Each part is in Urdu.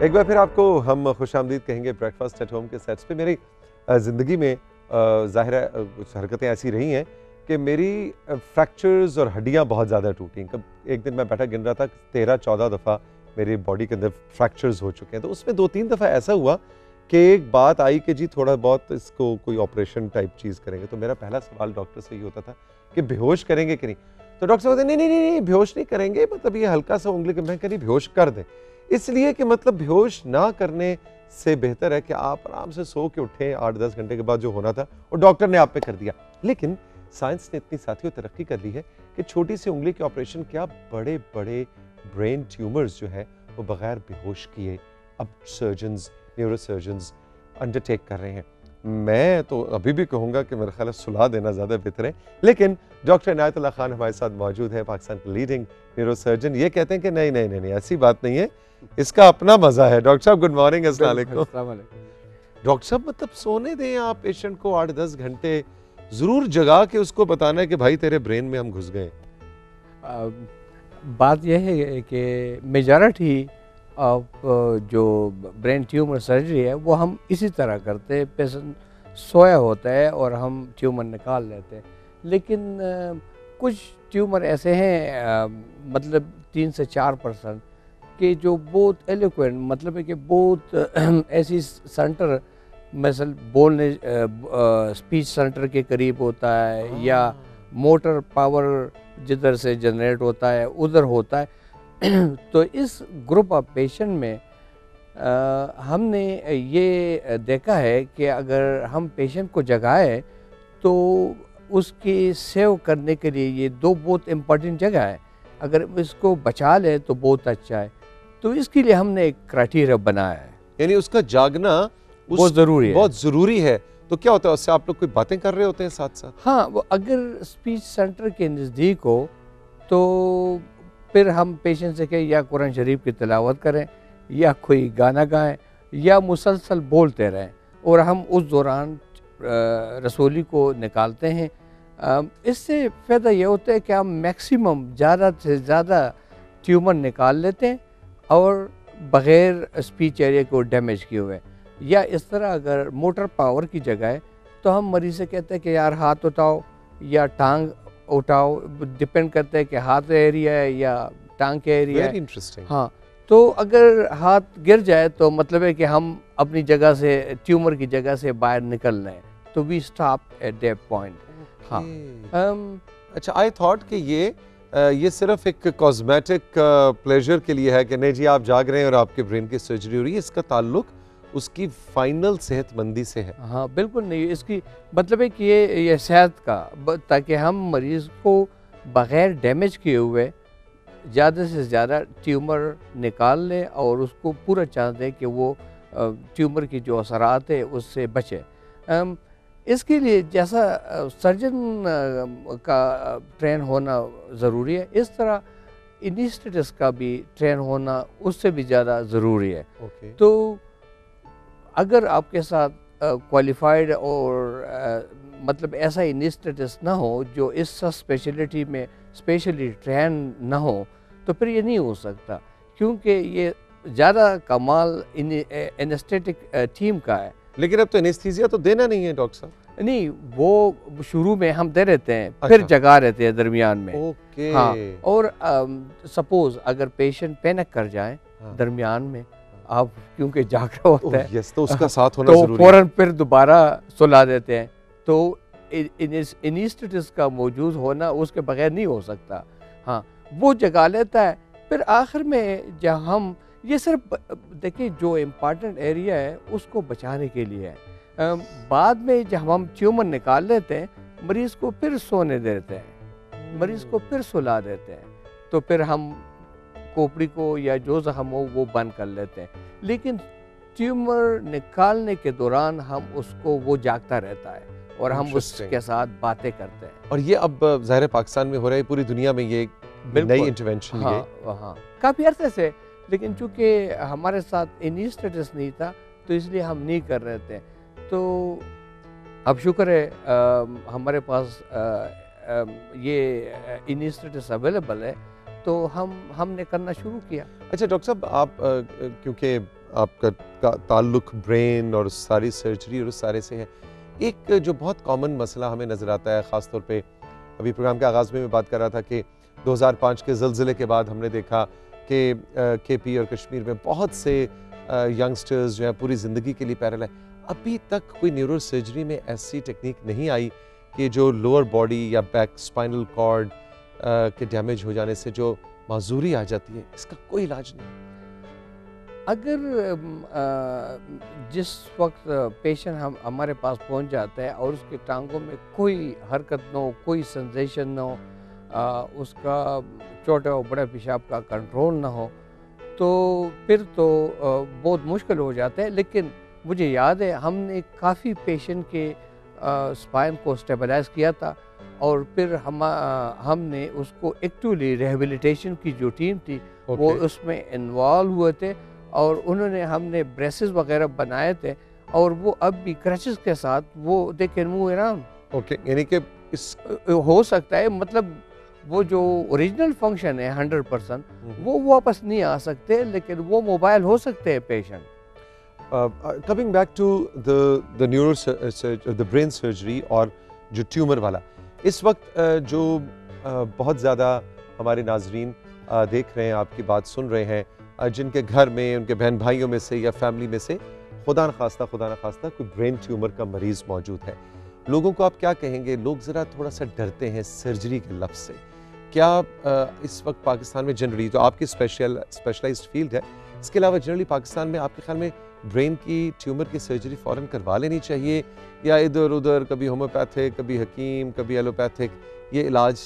ایک بار پھر آپ کو ہم خوش آمدید کہیں گے بریک فاسٹ ایٹ ہوم کے سیٹس پہ۔ میری زندگی میں ظاہر ہے کچھ حرکتیں ایسی رہی ہیں کہ میری فریکچرز اور ہڈیاں بہت زیادہ ٹوٹیں۔ کب، ایک دن میں بیٹھا گن رہا تھا، تیرہ، چودہ دفعہ میری باڈی کے اندر فریکچرز ہو چکے ہیں۔ تو اس میں دو تین دفعہ ایسا ہوا کہ ایک بات آئی کہ جی تھوڑا بہت اس کو کوئی آپریشن ٹائپ چیز کریں گے۔ تو میرا پہلا سوال ڈاکٹر سے یہ ہوتا تھا کہ بے ہوش کریں گے کہ نہیں؟ تو ڈاکٹر صاحب نہیں نہیں نہیں بے ہوش نہیں کریں گے۔ مطلب یہ ہلکا سا انگلی کے میں کہ نہیں بے ہوش کر دیں۔ اس لیے کہ مطلب بے نہ کرنے سے بہتر ہے کہ آپ آرام سے سو کے اٹھیں آٹھ دس گھنٹے کے بعد جو ہونا تھا وہ ڈاکٹر نے آپ پہ کر دیا۔ لیکن سائنس نے اتنی ساتھیوں ترقی کر لی ہے کہ چھوٹی سی انگلی کے آپریشن کیا بڑے بڑے برین ٹیومرز جو ہے وہ بغیر بے ہوش کیے اب سرجنز، نیورو سرجنز انڈرٹیک کر رہے ہیں۔ میں تو ابھی بھی کہوں گا کہ میرا خیال ہے صلاح دینا زیادہ بہتر ہے۔ لیکن ڈاکٹر عنایت اللہ خان ہمارے ساتھ موجود ہے پاکستان کے لیڈنگ نیورو سرجن یہ کہتے ہیں کہ نہیں نہیں نہیں ایسی بات نہیں ہے۔ اس کا اپنا مزہ ہے۔ ڈاکٹر صاحب گڈ مارننگ السلام علیکم۔ ڈاکٹر صاحب مطلب سونے دیں آپ پیشنٹ کو آٹھ دس گھنٹے ضرور جگا کے اس کو بتانا ہے کہ بھائی تیرے برین میں ہم گھس گئے۔ بات یہ ہے کہ میجارٹی جو برین ٹیومر سرجری ہے وہ ہم اسی طرح کرتے پیشنٹ سویا ہوتا ہے اور ہم ٹیومر نکال لیتے ہیں۔ لیکن کچھ ٹیومر ایسے ہیں مطلب تین سے چار پرسنٹ کہ جو بہت ایلیکوینٹ مطلب ہے کہ بہت ایسی سنٹر مثل بولنے اسپیچ سنٹر کے قریب ہوتا ہے یا موٹر پاور جدھر سے جنریٹ ہوتا ہے ادھر ہوتا ہے۔ تو اس گروپ آف پیشنٹ میں ہم نے یہ دیکھا ہے کہ اگر ہم پیشنٹ کو جگائے تو اس کی سیو کرنے کے لیے یہ دو بہت امپورٹنٹ جگہ ہے۔ اگر اس کو بچا لے تو بہت اچھا ہے۔ تو اس کے لیے ہم نے ایک کرائٹیریا بنایا ہے۔ یعنی اس کا جاگنا بہت ضروری ہے۔ بہت ضروری ہے۔ تو کیا ہوتا ہے اس سے آپ لوگ کوئی باتیں کر رہے ہوتے ہیں ساتھ ساتھ؟ ہاں وہ اگر اسپیچ سینٹر کے نزدیک ہو تو پھر ہم پیشنٹ سے کہ یا قرآن شریف کی تلاوت کریں یا کوئی گانا گائیں یا مسلسل بولتے رہیں اور ہم اس دوران رسولی کو نکالتے ہیں۔ اس سے فائدہ یہ ہوتا ہے کہ ہم میکسیمم زیادہ سے زیادہ ٹیومر نکال لیتے ہیں اور بغیر اسپیچ ایریا کو ڈیمیج کیے ہوئے۔ یا اس طرح اگر موٹر پاور کی جگہ ہے تو ہم مریض سے کہتے ہیں کہ یار ہاتھ اٹھاؤ یا ٹانگ اٹھاؤ ڈپینڈ کرتے ہیں کہ ہاتھ ایریا ہے یا ٹانگ کے ایریا ہے۔ ہاں تو اگر ہاتھ گر جائے تو مطلب ہے کہ ہم اپنی جگہ سے ٹیومر کی جگہ سے باہر نکل رہے ہیں۔ تو we stop at that point ہاں۔ اچھا آئی تھاٹ کہ یہ یہ صرف ایک کازمیٹک پلیجر کے لیے ہے کہ نہیں جی آپ جاگ رہے ہیں اور آپ کے برین کی سرجری ہو رہی ہے۔ اس کا تعلق اس کی فائنل صحت مندی سے ہے۔ ہاں بالکل نہیں اس کی مطلب ہے کہ یہ صحت کا تاکہ ہم مریض کو بغیر ڈیمیج کیے ہوئے زیادہ سے زیادہ ٹیومر نکال لیں اور اس کو پورا چانس دیں کہ وہ ٹیومر کی جو اثرات ہے اس سے بچے۔ اس کے لیے جیسا سرجن کا ٹرین ہونا ضروری ہے اس طرح انیسٹیٹس کا بھی ٹرین ہونا اس سے بھی زیادہ ضروری ہے۔ تو اگر آپ کے ساتھ کوالیفائڈ اور مطلب ایسا انیسٹیٹس نہ ہو جو اس اسپیشلٹی میں اسپیشلی ٹرین نہ ہو تو پھر یہ نہیں ہو سکتا۔ کیونکہ یہ زیادہ کمال انسٹیٹک ٹیم کا ہے۔ لیکن اب تو انیستھیزیا تو دینا نہیں ہے ڈاکٹر صاحب۔ نہیں وہ شروع میں ہم دے رہتے ہیں پھر اچھا۔ جگا رہتے ہیں درمیان میں۔ ہاں اور سپوز اگر پیشنٹ پینک کر جائیں ہاں۔ درمیان میں آپ کیونکہ جاگ رہا ہوتا ہے۔ تو اس کا ساتھ ہونا ضروری ہے۔ تو فوراں پھر دوبارہ سلا دیتے ہیں۔ تو انیسٹیٹس کا موجود ہونا اس کے بغیر نہیں ہو سکتا۔ ہاں وہ جگا لیتا ہے۔ پھر آخر میں جب ہم یہ صرف دیکھیں جو امپارٹنٹ ایریا ہے اس کو بچانے کے لیے ہے۔ بعد میں جب ہم ٹیومر نکال لیتے ہیں مریض کو پھر سونے دیتے ہیں۔ مریض کو پھر سلا دیتے ہیں۔ تو پھر ہم کوپڑی کو یا جو زخم ہو وہ بند کر لیتے ہیں۔ لیکن ٹیومر نکالنے کے دوران ہم اس کو وہ جاگتا رہتا ہے اور ہم اس کے ساتھ باتیں کرتے ہیں۔ اور یہ اب ظاہر پاکستان میں ہو رہا ہے پوری دنیا میں یہ نئی انٹرونشن ہاں ہاں۔ کافی عرصے سے لیکن چونکہ ہمارے ساتھ انیسٹیٹس نہیں تھا تو اس لیے ہم نہیں کر رہے تھے۔ تو اب شکر ہے ہمارے پاس یہ انیسٹیٹس اویلیبل ہے۔ تو ہم ہم نے کرنا شروع کیا۔ اچھا ڈاکٹر صاحب، آپ کیونکہ آپ کا تعلق برین اور ساری سرجری اور اس سارے سے ہے، ایک جو بہت کامن مسئلہ ہمیں نظر آتا ہے، خاص طور پہ ابھی پروگرام کے آغاز میں میں بات کر رہا تھا کہ دو ہزار پانچ کے زلزلے کے بعد ہم نے دیکھا کہ کے پی اور کشمیر میں بہت سے ینگسٹرز جو ہیں پوری زندگی کے لیے پیرل ہے ابھی تک کوئی نیورو سرجری میں ایسی ٹیکنیک نہیں آئی کہ جو لوور باڈی یا بیک اسپائنل کارڈ کے ڈیمیج ہو جانے سے جو معذوری آ جاتی ہے، اس کا کوئی علاج نہیں۔ اگر جس وقت پیشنٹ ہم، ہمارے پاس پہنچ جاتا ہے اور اس کے ٹانگوں میں کوئی حرکت نہ ہو، کوئی سنسیشن نہ ہو اس کا چھوٹے اور بڑے پیشاب کا کنٹرول نہ ہو، تو پھر تو بہت مشکل ہو جاتا ہے۔ لیکن مجھے یاد ہے، ہم نے کافی پیشنٹ کے اسپائن کو اسٹیبلائز کیا تھا۔ اور پھر ہم ہم نے اس کو ایکٹولی ریہیبلیٹیشن کی جو ٹیم تھی وہ اس میں انوالو ہوئے تھے اور انہوں نے ہم نے بریسز وغیرہ بنائے تھے اور وہ اب بھی کرچز کے ساتھ وہ they can move around okay یعنی کہ اس ہو سکتا ہے مطلب وہ جو اوریجنل فنکشن ہے ہنڈریڈ پرسنٹ وہ واپس نہیں آ سکتے لیکن وہ موبائل ہو سکتے ہیں patient coming back to the neuro the brain surgery اور جو ٹیومر والا اس وقت جو بہت زیادہ ہمارے ناظرین دیکھ رہے ہیں، آپ کی بات سن رہے ہیں جن کے گھر میں، ان کے بہن بھائیوں میں سے یا فیملی میں سے خدا نخواستہ خدا نخواستہ کوئی برین ٹیومر کا مریض موجود ہے۔ لوگوں کو آپ کیا کہیں گے؟ لوگ ذرا تھوڑا سا ڈرتے ہیں سرجری کے لفظ سے۔ کیا اس وقت پاکستان میں جنرلی تو آپ کی اسپیشل اسپیشلائزڈ فیلڈ ہے، اس کے علاوہ جنرلی پاکستان میں آپ کے خیال میں برین کی ٹیومر کی سرجری فوراً کروا لینی چاہیے، یا ادھر ادھر، کبھی ہومیوپیتھک کبھی حکیم، کبھی ایلوپیتھک یہ علاج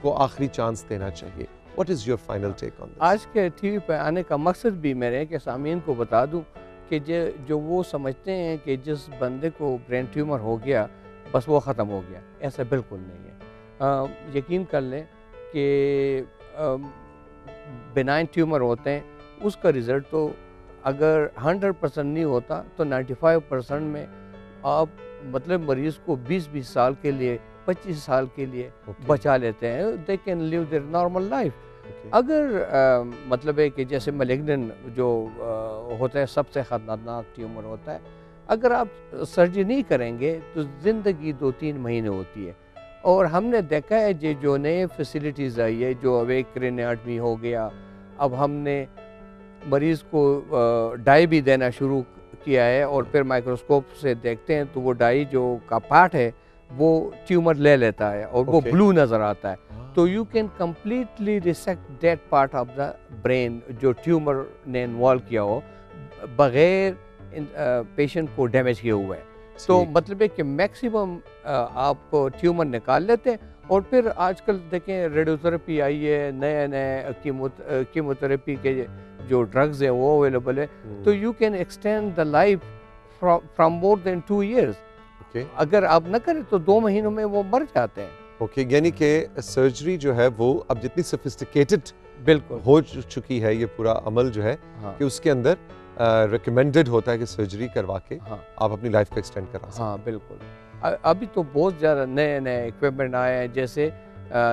کو آخری چانس دینا چاہیے۔ What is your final take on آج کے ٹی وی پہ آنے کا مقصد بھی میرے کہ سامعین کو بتا دوں کہ جو وہ سمجھتے ہیں کہ جس بندے کو برین ٹیومر ہو گیا، بس وہ ختم ہو گیا۔ ایسا بالکل نہیں ہے۔ یقین کر لیں کہ بینائن ٹیومر ہوتے ہیں، اس کا رزلٹ تو اگر ہنڈریڈ پرسنٹ نہیں ہوتا تو نائنٹی فائیو پرسنٹ میں آپ مطلب مریض کو بیس بیس سال کے لیے پچیس سال کے لیے بچا لیتے ہیں۔ They can live their normal life اگر مطلب ہے کہ جیسے ملیگنن جو ہوتا ہے سب سے خطرناک ٹیومر ہوتا ہے اگر آپ سرجری نہیں کریں گے تو زندگی دو تین مہینے ہوتی ہے۔ اور ہم نے دیکھا ہے جی جو نئے فیسلٹیز آئی ہے جو اویک کرینیاٹمی ہو گیا اب ہم نے مریض کو ڈائی بھی دینا شروع کیا ہے اور پھر مائکروسکوپ سے دیکھتے ہیں تو وہ ڈائی جو کا پارٹ ہے وہ ٹیومر لے لیتا ہے اور وہ بلو نظر آتا ہے۔ تو you can completely resect that part of the brain جو ٹیومر نے انوالو کیا ہو بغیر پیشنٹ کو ڈیمیج کیے ہوئے تو مطلب ہے کہ میکسیمم آپ ٹیومر نکال لیتے ہیں اور پھر آج کل دیکھیں ریڈیو تھراپی آئی ہے نئے نئے کیمو تھراپی کے جو ڈرگز ہیں وہ اویلیبل ہے تو you can extend the life from more than two years اگر آپ نہ کریں تو دو مہینوں میں وہ مر جاتے ہیں۔ اوکے یعنی کہ سرجری جو ہے وہ اب جتنی سفسٹیکیٹڈ بالکل۔ ہو چکی ہے یہ پورا عمل جو ہے ہاں۔ کہ اس کے اندر ریکمینڈڈ ہوتا ہے کہ سرجری کروا کے ہاں۔ آپ اپنی لائف کو ایکسٹینڈ کرا سکتے ہاں بالکل۔ ابھی تو بہت زیادہ نئے نئے اکوپمنٹ آئے ہیں جیسے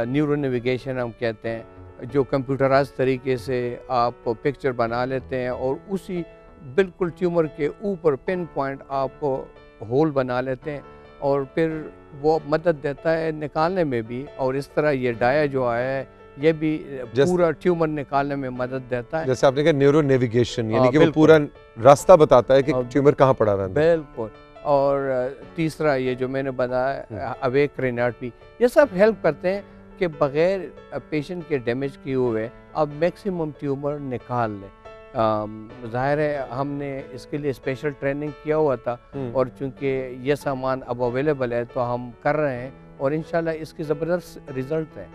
نیورو نیویگیشن ہم کہتے ہیں جو کمپیوٹرائز طریقے سے آپ پکچر بنا لیتے ہیں اور اسی بالکل ٹیومر کے اوپر پن پوائنٹ آپ ہول بنا لیتے ہیں اور پھر وہ مدد دیتا ہے نکالنے میں بھی اور اس طرح یہ ڈایا جو آیا ہے یہ بھی پورا ٹیومر نکالنے میں مدد دیتا ہے۔ جیسے آپ نے کہا نیورو نیویگیشن یعنی کہ وہ پورا راستہ بتاتا ہے کہ ٹیومر کہاں پڑا رہا ہے۔ بالکل۔ اور تیسرا یہ جو میں نے بتایا اویک رینارٹ بھی یہ سب ہیلپ کرتے ہیں کہ بغیر پیشنٹ کے ڈیمیج کیے ہوئے اب میکسیمم ٹیومر نکال لیں۔ ظاہر ہے ہم نے اس کے لیے اسپیشل ٹریننگ کیا ہوا تھا اور چونکہ یہ سامان اب اویلیبل ہے تو ہم کر رہے ہیں اور انشاءاللہ اس کی زبردست رزلٹ ہے۔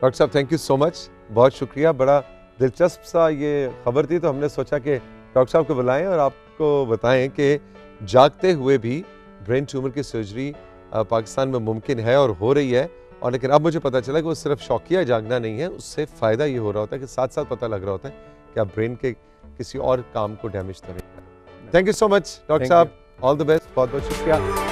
ڈاکٹر صاحب تھینک یو سو مچ بہت شکریہ۔ بڑا دلچسپ سا یہ خبر تھی تو ہم نے سوچا کہ ڈاکٹر صاحب کو بلائیں اور آپ کو بتائیں کہ جاگتے ہوئے بھی برین ٹیومر کی سرجری پاکستان میں ممکن ہے اور ہو رہی ہے اور لیکن اب مجھے پتا چلا کہ وہ صرف شوقیہ جاگنا نہیں ہے اس سے فائدہ یہ ہو رہا ہوتا ہے کہ ساتھ ساتھ پتہ لگ رہا ہوتا ہے کہ آپ برین کے کسی اور کام کو ڈیمیج تو نہیں thank you so much doctor صاحب. آل دا بیسٹ بہت بہت شکریہ۔